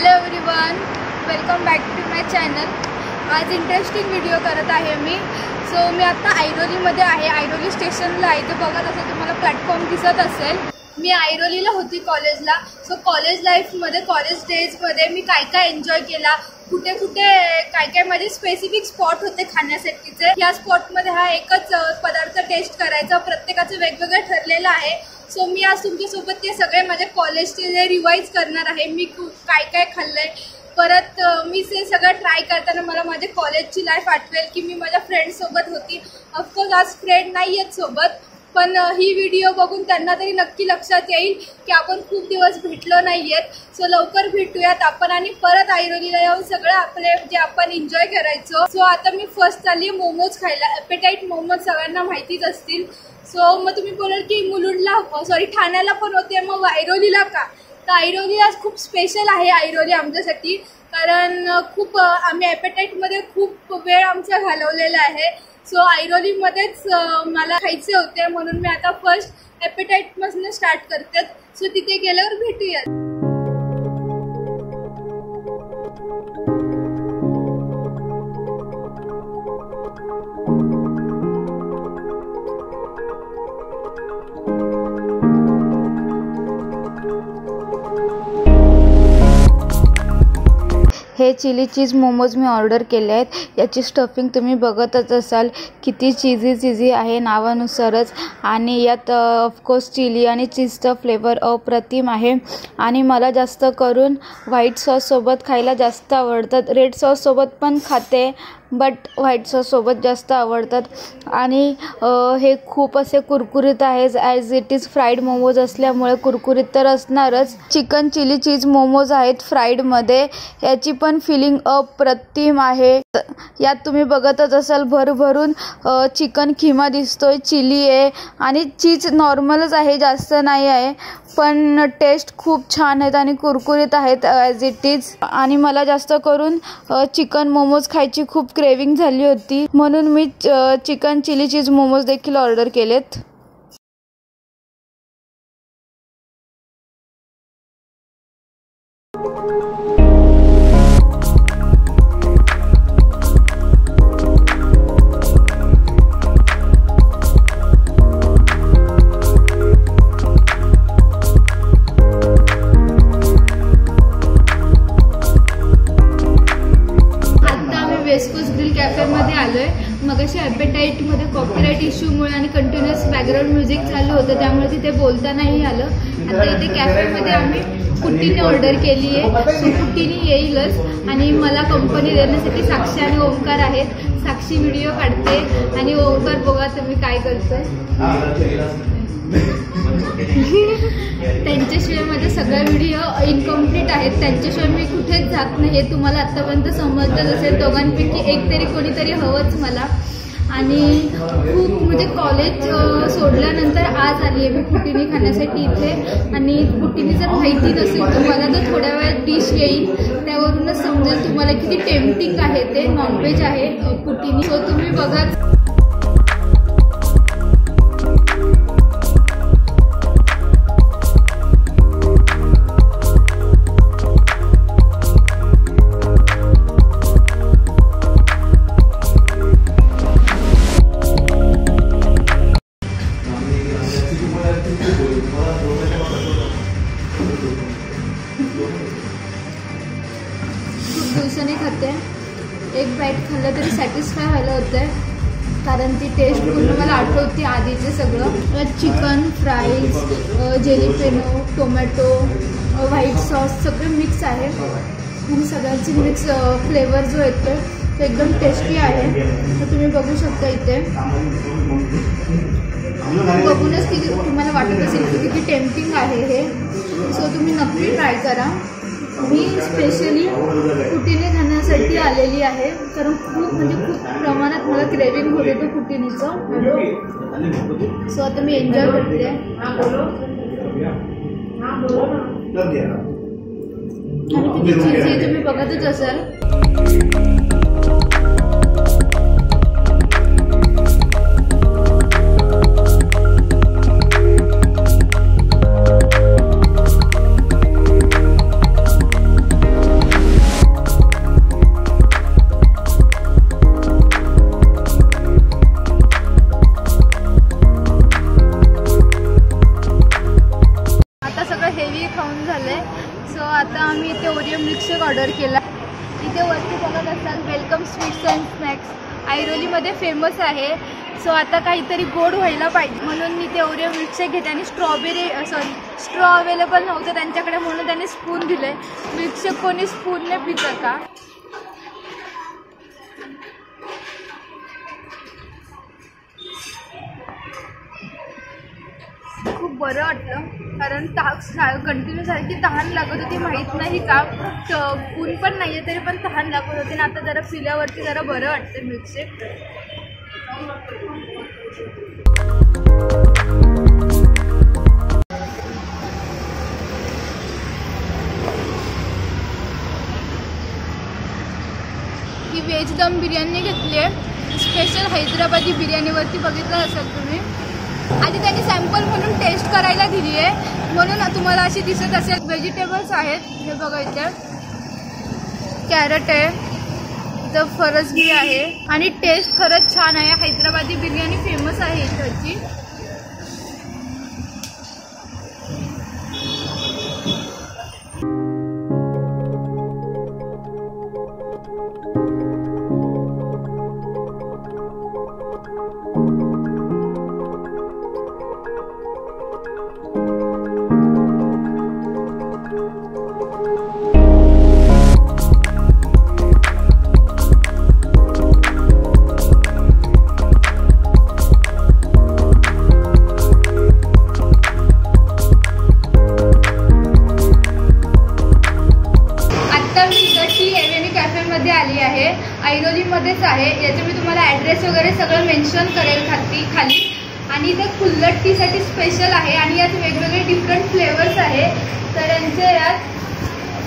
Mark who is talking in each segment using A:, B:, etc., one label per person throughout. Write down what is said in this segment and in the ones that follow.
A: Hello everyone welcome back to my channel आज interesting video करत आहे मी. सो मी आत्ता ऐरोलीमध्ये आहे. ऐरोली स्टेशनला आहे. ते बघत असेल तुम्हाला प्लॅटफॉर्म दिसत असेल. मी ऐरोलीला होती कॉलेजला सो कॉलेज लाईफमध्ये कॉलेज डेजमध्ये मी काय काय एन्जॉय केला? कुठे कुठे काय काय माझे स्पेसिफिक स्पॉट होते खाण्यासाठीचे? या स्पॉटमध्ये हा एकच पदार्थ टेस्ट करायचा. प्रत्येकाचं वेगवेगळं ठरलेलं आहे. सो मी आज तुमच्यासोबत ते सगळे माझ्या कॉलेजचे जे रिवाईज करणार आहे मी काय काय काय आहे परत मी ते सगळं ट्राय करताना मला माझ्या कॉलेजची लाईफ आठवेल की मी माझ्या फ्रेंडसोबत होती. ऑफकोर्स आज फ्रेंड नाही आहेत सोबत पण ही व्हिडिओ बघून त्यांना तरी नक्की लक्षात येईल की आपण खूप दिवस भेटलो नाही आहेत सो लवकर भेटूयात आपण आणि परत ऐरोलीला येऊन सगळं आपले जे आपण एन्जॉय करायचो. सो आता मी फर्स्ट चालली मोमोज खायला. ॲपेटाईट मोमोज सगळ्यांना माहितीच असतील. सो मग तुम्ही बोलाल की मुलुंडला सॉरी ठाण्याला पण होते मग ऐरोलीला का? तर ऐरोली आज खूप स्पेशल आहे ऐरोली आमच्यासाठी. कारण खूप आम्ही ॲपेटाईटमध्ये खूप वेळ आमचा घालवलेला आहे. सो ऐरोलीमध्येच मला खायचे होते म्हणून मी आता फर्स्ट ॲपेटाईटपासून स्टार्ट करते. सो तिथे गेल्यावर भेटूयात.
B: हे चिली चीज मोमोज मी ऑर्डर केले आहेत. याची स्टफिंग तुम्ही बघतच असाल. किती चिझी चिझी आहे नावानुसारच. आणि यात ऑफकोर्स चिली आणि चीजचा फ्लेवर अप्रतिम आहे. आणि मला जास्त करून व्हाईट सॉससोबत खायला जास्त आवडतात. रेड सॉससोबत पण खाते. बट व्हाईट सॉससोबत जास्त आवडतात. आणि हे खूप असे कुरकुरीत आहेत. As it is fried momos असल्यामुळे कुरकुरीत तर असणारच. चिकन चिली चीज मोमोज आहेत फ्राईडमध्ये याची पण फिलिंग अप्रतिम आहे. यात तुम्ही बघतच असाल भरभरून चिकन खिमा दिसतोय. चिली आहे. आणि चीज नॉर्मलच आहे जास्त नाही आहे. पण टेस्ट खूप छान आहेत आणि कुरकुरीत आहेत ॲज इट इज आणि मला जास्त करून चिकन मोमोज खायची खूप क्रेविंग झाली होती. म्हणून मी चिकन चिली चीज मोमोज देखील ऑर्डर केलेत.
A: त्यामुळे तिथे बोलता नाही आलं. आता इथे कॅफेमध्ये आम्ही कुट्टीने ऑर्डर केली आहे सो कुट्टीने येईलच. आणि मला कंपनी देण्यासाठी साक्षी आणि ओंकार आहेत. साक्षी व्हिडिओ काढते. आणि ओंकार बघा तुम्ही काय करतोय. त्यांच्याशिवाय माझे सगळे व्हिडिओ इनकम्प्लीट आहेत त्यांच्याशिवाय मी कुठेच जात नाही. हे तुम्हाला आत्तापर्यंत समजतच असेल. दोघांपैकी एक तरी कोणीतरी हवंच मला. आणि खूप म्हणजे कॉलेज सोडल्यानंतर आज आली आहे मी पुटिनी खाण्यासाठी इथे. आणि पुटिनी जर माहिती नसेल तर मला तर थोड्या वेळात डिश येईल. त्यावरूनच समजेल तुम्हाला किती टेम्पटिंग आहे ते. नॉनव्हेज आहे अ, पुटिनी. सो तुम्ही बघा. मला तरी सॅटिस्फाय व्हायला होतं कारण ती टेस्ट पूर्ण मला आठवते आधीचे सगळं. Chicken fries jalapeno tomato white sauce सगळं मिक्स आहे. आणि सगळ्यांची मिक्स फ्लेवर जो येतो तो एकदम टेस्टी आहे. तर तुम्ही बघू शकता इथे. बघूनच किती तुम्हाला वाटत असेल की किती टेम्पटिंग आहे हे. सो तुम्ही नक्की ट्राय करा. मी स्पेशली कुटीने खाण्यासाठी आलेली आहे. कारण खूप, म्हणजे खूप प्रमाणात मला क्रेविंग होत होतं कुटिनीचं सो आता मी एन्जॉय करते. आणि तुम्ही बघतच असाल. ऑर्डर केला. इथे वरती बघत असाल वेलकम स्वीट्स अँड स्नॅक्स ऐरोलीमध्ये फेमस आहे. सो आता काहीतरी गोड व्हायला पाहिजे. म्हणून मी ते ओरिओ मिल्कशेक घेते आणि स्ट्रॉबेरी सॉरी स्ट्रॉ अवेलेबल नव्हतं त्यांच्याकडे म्हणून त्यांनी स्पून दिले मिल्कशेक कोणी स्पूनने पितं का? बरं वाटलं. कारण ताक कंटिन्यू सारखी तहान लागत होती माहीत नाही का? ऊन पण नाही आहे तरी पण तहान लागत होती. ना आता जरा पिल्यावरती जरा बरं वाटतं मिल्कशेक ही व्हेज दम बिर्याणी घेतली आहे. स्पेशल हैदराबादी बिर्याणीवरती बघितलं असेल तुम्ही. आधी त्यांनी सॅम्पल म्हणून करायला दिली आहे. म्हणून तुम्हाला अशी दिसत असेल व्हेजिटेबल्स आहेत. हे बघायचे कॅरट आहे. तर फरसबी आहे. आणि टेस्ट खरंच छान आहे. हैदराबादी बिर्याणी फेमस आहे इथंची इथं टीसाठी स्पेशल आहे आणि यात वेगवेगळे डिफरंट फ्लेवर्स आहे. तर यांचे यात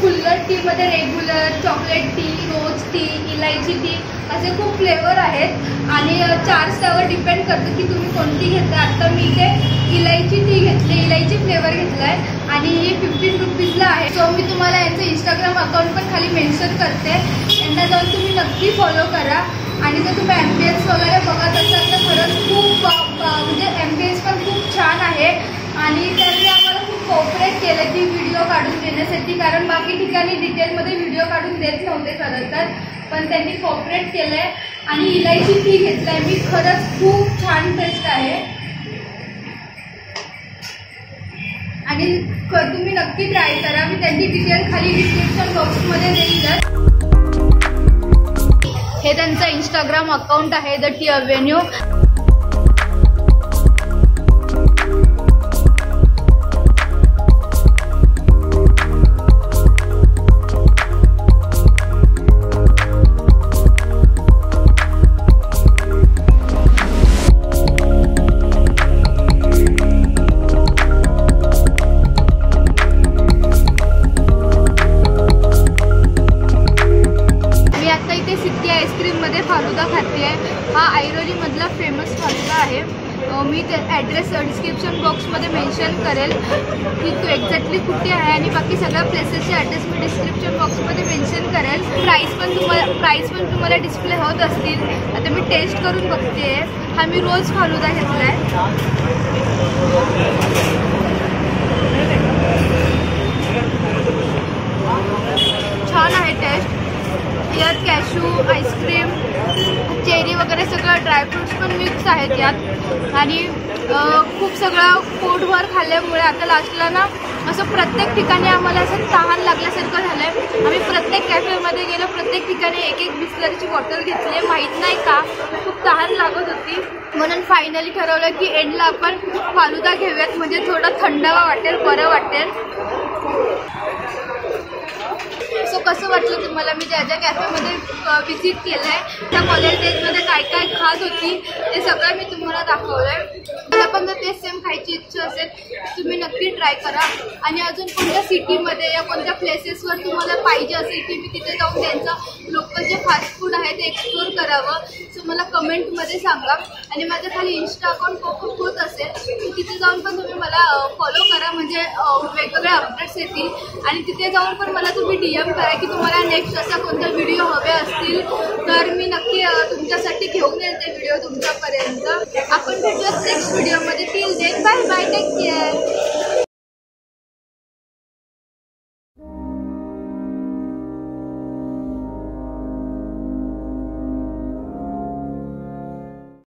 A: कुल्लर टीमध्ये regular chocolate tea rose tea इलायची टी असे खूप फ्लेवर आहेत. आणि अ, चार्जच्यावर डिपेंड करतं की तुम्ही कोणती घेता आत्ता मी इथे इलायची टी घेतली इलायची फ्लेवर घेतला आहे आणि ही फिफ्टीन रुपीजला आहे. सो मी तुम्हाला यांचं इंस्टाग्राम अकाउंट पण खाली मेन्शन करते. यांना जाऊन तुम्ही नक्की फॉलो करा. आणि जर तुम्ही एम पी एस वगैरे बघत असाल तर खरंच खूप म्हणजे एम पी एस पण खूप छान आहे. आणि त्यांनी आम्हाला खूप कोऑपरेट केलं की व्हिडिओ काढून देण्यासाठी. कारण बाकी ठिकाणी डिटेलमध्ये व्हिडिओ काढून देत नव्हते खरं तर पण त्यांनी कोऑपरेट केलं आहे आणि इलायची फी घेतलं आहे मी खरंच खूप छान टेस्ट आहे. आणि तुम्ही नक्की ट्राय करा. मी त्यांची डिटेल खाली डिस्क्रिप्शन बॉक्समध्ये देईलच. हे त्यांचं Instagram account the tea avenue avenue description बॉक्समध्ये मेन्शन करेल. प्राईस पण तुम्हाला प्राईस पण तुम्हाला डिस्प्ले होत असतील. आता मी टेस्ट करून बघते. हा मी रोज फालुदा घेतला आहे छान आहे टेस्ट यात कॅशू आईस्क्रीम चेरी वगैरे सगळं ड्रायफ्रुट्स पण मिक्स आहेत यात. आणि खूप सगळं पोटभर खाल्ल्यामुळे आता लास्टला ना असं प्रत्येक ठिकाणी आम्हाला असं तहान लागल्यासारखं झालं आहे आम्ही प्रत्येक कॅफेमध्ये गेलो प्रत्येक ठिकाणी एक एक बिस्लरीची बॉटल घेतली. माहीत नाही का? खूप तहान लागत होती. म्हणून फायनली ठरवलं की एंडला आपण फालुदा घेऊयात. म्हणजे थोडं थंडावा वाटेल बरं वाटेल. कसं वाटलं तुम्हाला? मी ज्या ज्या कॅफेमध्ये व्हिजिट केलं आहे त्या कॉलेज डेजमध्ये काय काय खात होती ते सगळं मी तुम्हाला दाखवलं आहे मला पण जर तेच सेम खायची इच्छा असेल. तुम्ही नक्की ट्राय करा. आणि अजून कोणत्या सिटीमध्ये या कोणत्या प्लेसेसवर तुम्हाला पाहिजे असेल की मी तिथे जाऊन त्यांचं लोकल जे फास्ट फूड आहे ते एक्सप्लोर करावं सो मला कमेंटमध्ये सांगा. आणि माझं खाली इन्स्टा अकाउंट ओपन होत असेल तर तिथे जाऊन पण तुम्ही मला फॉलो करा. म्हणजे वेगवेगळे अपडेट्स येतील. आणि तिथे जाऊन पण मला तुम्ही डी एम करा की तुम्हाला नेक्स्ट असा कोणता व्हिडिओ हवे असतील तर मी नक्की तुमच्यासाठी घेऊन येईल ते व्हिडिओ तुमच्यापर्यंत. आपण भेटूयात नेक्स्ट व्हिडिओमध्ये till then bye bye take care